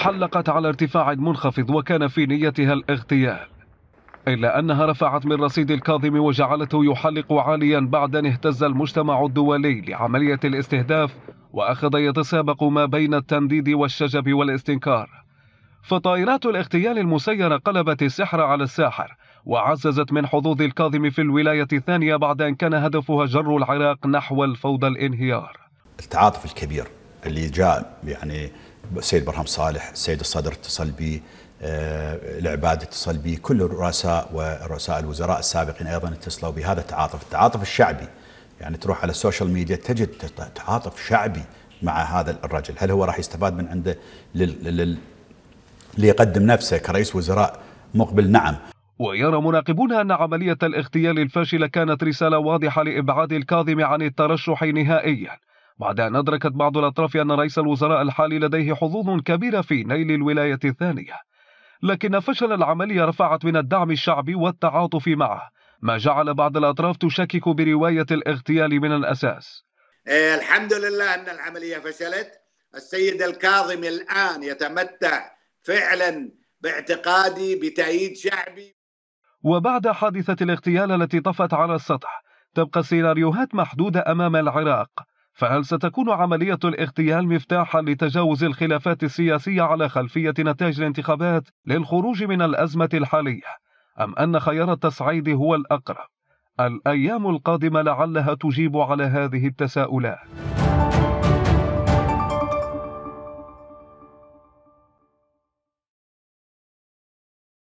حلقت على ارتفاع منخفض وكان في نيتها الاغتيال إلا أنها رفعت من رصيد الكاظم وجعلته يحلق عاليا بعد أن اهتز المجتمع الدولي لعملية الاستهداف وأخذ يتسابق ما بين التنديد والشجب والاستنكار. فطائرات الاغتيال المسيرة قلبت السحر على الساحر وعززت من حظوظ الكاظم في الولاية الثانية بعد أن كان هدفها جر العراق نحو الفوضى الانهيار. التعاطف الكبير. اللي جاء يعني السيد برهم صالح السيد الصدر اتصل بي آه، العبادي اتصل بي كل الرؤساء ورؤساء الوزراء السابقين أيضا اتصلوا بهذا التعاطف. التعاطف الشعبي يعني تروح على ال social media تجد تعاطف شعبي مع هذا الرجل. هل هو راح يستفاد من عنده لل... ليقدم نفسه كرئيس وزراء مقبل؟ نعم. ويرى مراقبون أن عملية الاغتيال الفاشلة كانت رسالة واضحة لإبعاد الكاظمي عن الترشح نهائيا. بعد أن أدركت بعض الأطراف أن رئيس الوزراء الحالي لديه حظوظ كبيرة في نيل الولاية الثانية لكن فشل العملية رفعت من الدعم الشعبي والتعاطف معه ما جعل بعض الأطراف تشكك برواية الاغتيال من الأساس. إيه الحمد لله أن العملية فشلت. السيد الكاظم الآن يتمتع فعلا باعتقادي بتأييد شعبي. وبعد حادثة الاغتيال التي طفت على السطح تبقى السيناريوهات محدودة أمام العراق. فهل ستكون عملية الاغتيال مفتاحا لتجاوز الخلافات السياسية على خلفية نتائج الانتخابات للخروج من الأزمة الحالية أم أن خيار التصعيد هو الأقرب؟ الأيام القادمة لعلها تجيب على هذه التساؤلات